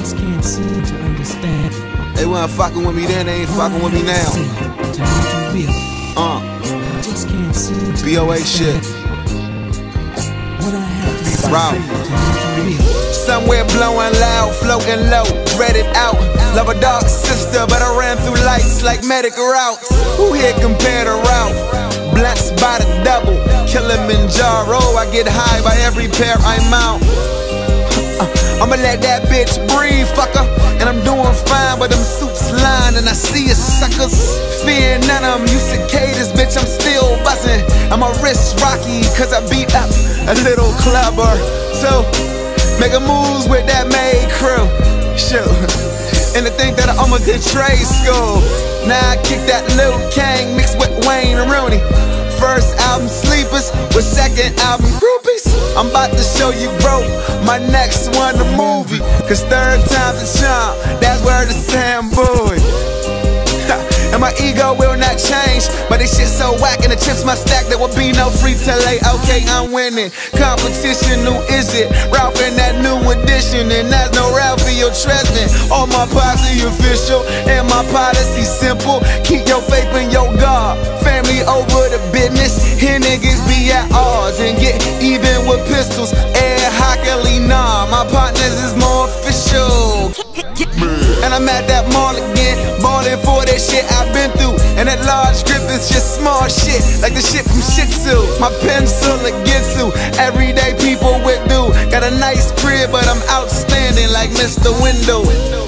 just can't seem to understand. They weren't fucking with me then, they ain't fucking with me now. To make you real, Uh, I just can't seem to BOA shit. What I have to say Ralph. to make you real. Somewhere blowing loud, floating low, read it out. Love a dark sister, but I ran through lights like medical routes. Who here compared to Ralph? Blunts by the double, Kilimanjaro. I get high by every pair I'm out. Uh, I'ma let that bitch breathe, fucker. And I'm doing fine, but them suits line, and I see you suckers. Fear none of them, you cicadas, bitch. I'm still buzzing. And my wrist rocky, cause I beat up a little clubber. So, making moves with that maid crew. Shoot. And to think that I almost did trade school. Now I kick that Lil Kang mixed with Wayne Rooney. First album Sleepers with second album Groupies. I'm about to show you broke. My next one the movie. Cause third time's a charm. That's where the Sam boy. And my ego will not change. But this shit so whack and the chips my stack, there will be no free delay. Okay, I'm winning. Competition, who is it? Ralph in that new edition. And that's no Ralphie or Tresvant. All my policy official. And my policy simple. Keep your faith in your God. Family over the business. Here niggas be at odds and get even with pistols. Air hockey, nah. My partners is more official. And I'm at that mall again, ballin' for that shit I've been through. And that large grip is just small shit, like the shit from Shih Tzu. My pencil against you, everyday people with do. Got a nice crib, but I'm outstanding like Mr. Wendal.